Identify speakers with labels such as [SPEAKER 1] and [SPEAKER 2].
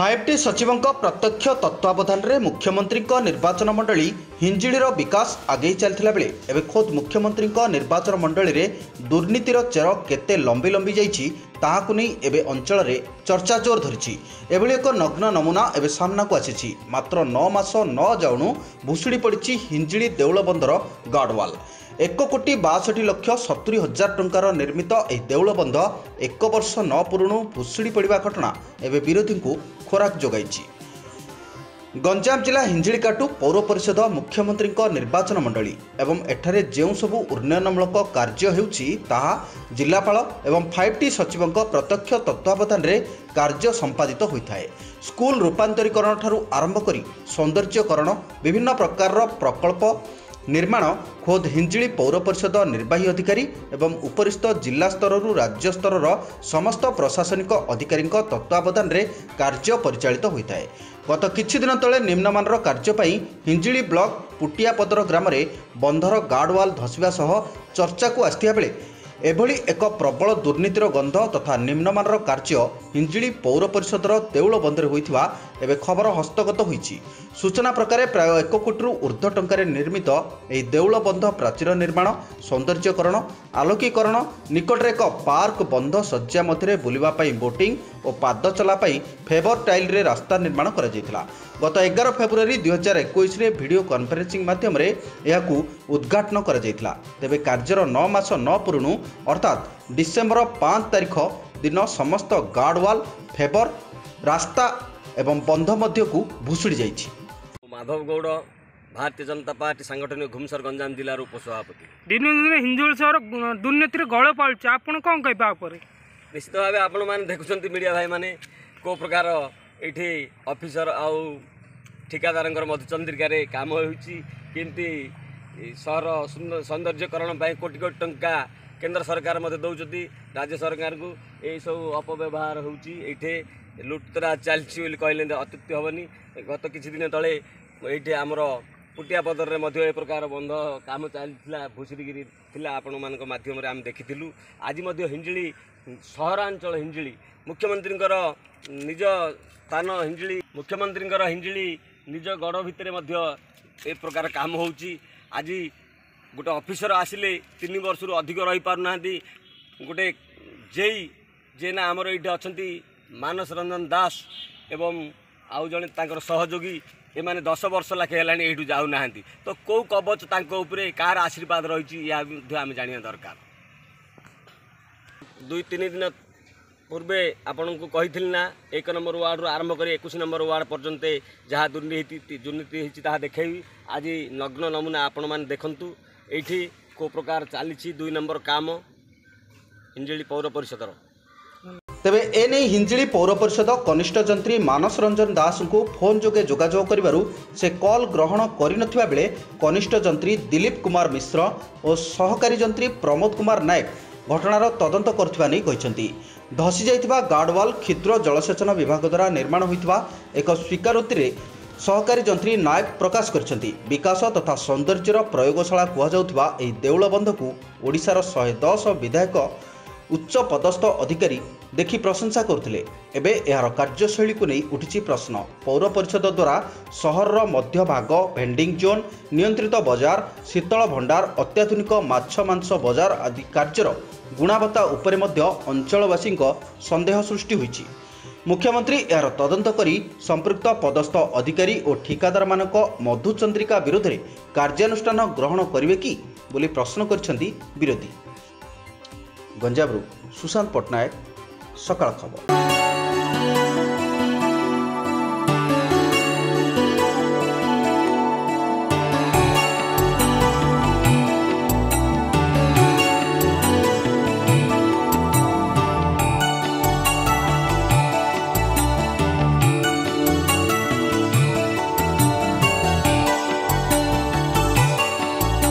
[SPEAKER 1] Five ଟି ସଚିବଙ୍କ ପ୍ରତ୍ୟକ୍ଷ ତତ୍ତ୍ୱାବଧାନରେ ମୁଖ୍ୟମନ୍ତ୍ରୀଙ୍କ ନିର୍ବାଚନ ମଣ୍ଡଳୀ ହିଞ୍ଜିଳିର ବିକାଶ ଆଗେଇ ଚାଲିଥିଲା ବେଳେ। ଏବେ ଖୋଦ୍ ମୁଖ୍ୟମନ୍ତ୍ରୀଙ୍କ ନିର୍ବାଚନ ମଣ୍ଡଳୀରେ ଦୁର୍ନୀତିର ଚେର କେତେ ଲମ୍ବି ଲମ୍ବି ଯାଇଛି ତାହାକୁ ନେଇ ଏବେ ଅଞ୍ଚଳରେ ଚର୍ଚ୍ଚା ଜୋର ଧରିଛି। ଏଭଳି ଏକ ନଗ୍ନ ନମୁନା ଏବେ ସାମ୍ନାକୁ ଆସିଛି। ମାତ୍ର ନଅ ମାସ ନ ଯାଉଣୁ ଭୁଷୁଡ଼ି ପଡ଼ିଛି ହିଞ୍ଜିଳି ଦେଉଳବନ୍ଧର ଗାର୍ଡୱାଲ୍। ଏକ କୋଟି ବାଷଠି ଲକ୍ଷ ସତୁରି ହଜାର ଟଙ୍କାର ନିର୍ମିତ ଏହି ଦେଉଳବନ୍ଧ ଏକ ବର୍ଷ ନ ପୂରୁଣୁ ଭୁଷୁଡ଼ି ପଡ଼ିବା ଘଟଣା। ଏବେ ବିରୋଧୀଙ୍କୁ ଖୋରାକ ଯୋଗାଇଛି ଗଞ୍ଜାମ ଜିଲ୍ଲା ହିଞ୍ଜିଳିକାଟୁ ପୌର ପରିଷଦ ମୁଖ୍ୟମନ୍ତ୍ରୀଙ୍କ ନିର୍ବାଚନ ମଣ୍ଡଳୀ ଏବଂ ଏଠାରେ ଯେଉଁ ସବୁ ଉନ୍ନୟନମୂଳକ କାର୍ଯ୍ୟ ହେଉଛି ତାହା ଜିଲ୍ଲାପାଳ ଏବଂ ଫାଇଭ୍ ଟି ସଚିବଙ୍କ ପ୍ରତ୍ୟକ୍ଷ ତତ୍ତ୍ୱାବଧାନରେ କାର୍ଯ୍ୟ ସମ୍ପାଦିତ ହୋଇଥାଏ। ସ୍କୁଲ ରୂପାନ୍ତରୀକରଣ ଠାରୁ ଆରମ୍ଭ କରି ସୌନ୍ଦର୍ଯ୍ୟକରଣ ବିଭିନ୍ନ ପ୍ରକାରର ପ୍ରକଳ୍ପ ନିର୍ମାଣ ଖୋଦ୍ ହିଞ୍ଜିଳି ପୌର ପରିଷଦ ନିର୍ବାହୀ ଅଧିକାରୀ ଏବଂ ଉପରିସ୍ଥ ଜିଲ୍ଲା ସ୍ତରରୁ ରାଜ୍ୟ ସ୍ତରର ସମସ୍ତ ପ୍ରଶାସନିକ ଅଧିକାରୀଙ୍କ ତତ୍ତ୍ୱାବଧାନରେ କାର୍ଯ୍ୟ ପରିଚାଳିତ ହୋଇଥାଏ। ଗତ କିଛି ଦିନ ତଳେ ନିମ୍ନମାନର କାର୍ଯ୍ୟ ପାଇଁ ହିଞ୍ଜିଳି ବ୍ଲକ ପୁଟିଆପଦର ଗ୍ରାମରେ ବନ୍ଧର ଗାର୍ଡୱାଲ୍ ଧସିବା ସହ ଚର୍ଚ୍ଚାକୁ ଆସିଥିବା ବେଳେ ଏଭଳି ଏକ ପ୍ରବଳ ଦୁର୍ନୀତିର ଗନ୍ଧ ତଥା ନିମ୍ନମାନର କାର୍ଯ୍ୟ ହିଞ୍ଜିଳି ପୌର ପରିଷଦର ଦେଉଳ ବନ୍ଧରେ ହୋଇଥିବା ଏବେ ଖବର ହସ୍ତଗତ ହୋଇଛି। ସୂଚନା ପ୍ରକାରେ ପ୍ରାୟ ଏକ କୋଟିରୁ ଉର୍ଦ୍ଧ୍ୱ ଟଙ୍କାରେ ନିର୍ମିତ ଏହି ଦେଉଳ ବନ୍ଧ ପ୍ରାଚୀର ନିର୍ମାଣ ସୌନ୍ଦର୍ଯ୍ୟକରଣ ଆଲୋକୀକରଣ ନିକଟରେ ଏକ ପାର୍କ ବନ୍ଧ ଶଯ୍ୟା ମଧ୍ୟରେ ବୁଲିବା ପାଇଁ ବୋଟିଂ ଓ ପାଦ ଚଲା ପାଇଁ ଫେଭର ଟାଇଲ୍ରେ ରାସ୍ତା ନିର୍ମାଣ କରାଯାଇଥିଲା। ଗତ ଏଗାର ଫେବୃଆରୀ ଦୁଇହଜାର ଏକୋଇଶରେ ଭିଡ଼ିଓ କନଫରେନ୍ସିଂ ମାଧ୍ୟମରେ ଏହାକୁ ଉଦ୍ଘାଟନ କରାଯାଇଥିଲା। ତେବେ କାର୍ଯ୍ୟର ନଅ ମାସ ନ ପୂରୁଣୁ ଅର୍ଥାତ୍ ଡିସେମ୍ବର ପାଞ୍ଚ ତାରିଖ ଦିନ ସମସ୍ତ ଗାର୍ଡୱାଲ୍ ଫେବର ରାସ୍ତା ଏବଂ ବନ୍ଧ ମଧ୍ୟକୁ ଭୁଷୁଡ଼ି ଯାଇଛି।
[SPEAKER 2] ମାଧବ ଗୌଡ଼ ଭାରତୀୟ ଜନତା ପାର୍ଟି ସାଙ୍ଗଠନିକ ଘୁମସର ଗଞ୍ଜାମ ଜିଲ୍ଲାର ଉପସଭାପତି।
[SPEAKER 3] ଦିନକୁ ଦିନ ହିନ୍ଦୁଳ ସହର ଦୁର୍ନୀତିରେ ଗଳ ପାଳୁଛି। ଆପଣ କ'ଣ କହିବା ଉପରେ?
[SPEAKER 2] ନିଶ୍ଚିତ ଭାବେ ଆପଣମାନେ ଦେଖୁଛନ୍ତି ମିଡ଼ିଆ ଭାଇମାନେ କେଉଁ ପ୍ରକାର ଏଇଠି ଅଫିସର ଆଉ ଠିକାଦାରଙ୍କର ମଧୁଚନ୍ଦ୍ରିକାରେ କାମ ହେଉଛି। କେମିତି ଏ ସହର ସୁନ୍ଦ- ସୌନ୍ଦର୍ଯ୍ୟକରଣ ପାଇଁ କୋଟି କୋଟି ଟଙ୍କା କେନ୍ଦ୍ର ସରକାର ମଧ୍ୟ ଦେଉଛନ୍ତି। ରାଜ୍ୟ ସରକାରଙ୍କୁ ଏହିସବୁ ଅପବ୍ୟବହାର ହେଉଛି। ଏଇଠି ଲୁଟତରା ଚାଲିଛି ବୋଲି କହିଲେ ଅତ୍ୟୁକ୍ତି ହେବନି। ଗତ କିଛି ଦିନ ତଳେ ଏଇଠି ଆମର ପୁଟିଆ ପଦରରେ ମଧ୍ୟ ଏ ପ୍ରକାର ବନ୍ଧ କାମ ଚାଲିଥିଲା ଭୁଷୁଡ଼ିକିରି ଥିଲା ଆପଣମାନଙ୍କ ମାଧ୍ୟମରେ ଆମେ ଦେଖିଥିଲୁ। ଆଜି ମଧ୍ୟ ହିଞ୍ଜିଳି ସହରାଞ୍ଚଳ ହିଞ୍ଜିଳି ମୁଖ୍ୟମନ୍ତ୍ରୀଙ୍କର ନିଜ ସ୍ଥାନ ହିଞ୍ଜିଳି ମୁଖ୍ୟମନ୍ତ୍ରୀଙ୍କର ହିଞ୍ଜିଳି ନିଜ ଗଡ଼ ଭିତରେ ମଧ୍ୟ ଏ ପ୍ରକାର କାମ ହେଉଛି। ଆଜି ଗୋଟେ ଅଫିସର ଆସିଲେ ତିନି ବର୍ଷରୁ ଅଧିକ ରହିପାରୁନାହାନ୍ତି। ଗୋଟେ ଜେଇ ଯେ ନା ଆମର ଏଇଠି ଅଛନ୍ତି। ମାନସ ରଞ୍ଜନ ଦାସ ଏବଂ ଆଉ ଜଣେ ତାଙ୍କର ସହଯୋଗୀ ଏମାନେ ଦଶ ବର୍ଷ ଲେଖେ ହେଲାଣି ଏଇଠୁ ଯାଉନାହାନ୍ତି। ତ କେଉଁ କବଚ ତାଙ୍କ ଉପରେ କାହାର ଆଶୀର୍ବାଦ ରହିଛି ଏହା ମଧ୍ୟ ଆମେ ଜାଣିବା ଦରକାର। ଦୁଇ ତିନି ଦିନ ପୂର୍ବେ ଆପଣଙ୍କୁ କହିଥିଲି ନା ଏକ ନମ୍ବର ୱାର୍ଡ଼ରୁ ଆରମ୍ଭ କରି ଏକୋଇଶ ନମ୍ବର ୱାର୍ଡ଼ ପର୍ଯ୍ୟନ୍ତ ଯାହା ଦୁର୍ନୀତି ଦୁର୍ନୀତି ହେଇଛି ତାହା ଦେଖେଇବି। ଆଜି ନଗ୍ନ ନମୁନା ଆପଣମାନେ ଦେଖନ୍ତୁ। ଏଇଠି କେଉଁ ପ୍ରକାର ଚାଲିଛି ଦୁଇ ନମ୍ବର କାମ ହିଞ୍ଜିଳି ପୌର ପରିଷଦର।
[SPEAKER 1] ତେବେ ଏନେଇ ହିଞ୍ଜିଳି ପୌର ପରିଷଦ କନିଷ୍ଠ ଯନ୍ତ୍ରୀ ମାନସ ରଞ୍ଜନ ଦାସଙ୍କୁ ଫୋନ୍ ଯୋଗେ ଯୋଗାଯୋଗ କରିବାରୁ ସେ କଲ୍ ଗ୍ରହଣ କରିନଥିବା ବେଳେ କନିଷ୍ଠ ଯନ୍ତ୍ରୀ ଦିଲ୍ଲୀପ କୁମାର ମିଶ୍ର ଓ ସହକାରୀ ଯନ୍ତ୍ରୀ ପ୍ରମୋଦ କୁମାର ନାୟକ ଘଟଣାର ତଦନ୍ତ କରୁଥିବା ନେଇ କହିଛନ୍ତି। ଧସି ଯାଇଥିବା ଗାର୍ଡୱାଲ୍ କ୍ଷୁଦ୍ର ଜଳସେଚନ ବିଭାଗ ଦ୍ୱାରା ନିର୍ମାଣ ହୋଇଥିବା ଏକ ସ୍ୱୀକାରୋକ୍ତିରେ ସହକାରୀ ଯନ୍ତ୍ରୀ ନାୟକ ପ୍ରକାଶ କରିଛନ୍ତି। ବିକାଶ ତଥା ସୌନ୍ଦର୍ଯ୍ୟର ପ୍ରୟୋଗଶାଳା କୁହାଯାଉଥିବା ଏହି ଦେଉଳ ବନ୍ଧକୁ ଓଡ଼ିଶାର ଶହେ ଦଶ ବିଧାୟକ ଉଚ୍ଚ ପଦସ୍ଥ ଅଧିକାରୀ ଦେଖି ପ୍ରଶଂସା କରୁଥିଲେ। ଏବେ ଏହାର କାର୍ଯ୍ୟଶୈଳୀକୁ ନେଇ ଉଠିଛି ପ୍ରଶ୍ନ। ପୌର ପରିଷଦ ଦ୍ୱାରା ସହରର ମଧ୍ୟଭାଗ ଭେଣ୍ଡିଂ ଜୋନ୍ ନିୟନ୍ତ୍ରିତ ବଜାର ଶୀତଳ ଭଣ୍ଡାର ଅତ୍ୟାଧୁନିକ ମାଛ ମାଂସ ବଜାର ଆଦି କାର୍ଯ୍ୟର ଗୁଣବତ୍ତା ଉପରେ ମଧ୍ୟ ଅଞ୍ଚଳବାସୀଙ୍କ ସନ୍ଦେହ ସୃଷ୍ଟି ହୋଇଛି। ମୁଖ୍ୟମନ୍ତ୍ରୀ ଏହାର ତଦନ୍ତ କରି ସମ୍ପୃକ୍ତ ପଦସ୍ଥ ଅଧିକାରୀ ଓ ଠିକାଦାରମାନଙ୍କ ମଧୁଚନ୍ଦ୍ରିକା ବିରୋଧରେ କାର୍ଯ୍ୟାନୁଷ୍ଠାନ ଗ୍ରହଣ କରିବେ କି ବୋଲି ପ୍ରଶ୍ନ କରିଛନ୍ତି ବିରୋଧୀ। ଗଞ୍ଜାମରୁ ସୁଶାନ୍ତ ପଟ୍ଟନାୟକ ସକାଳ ଖବର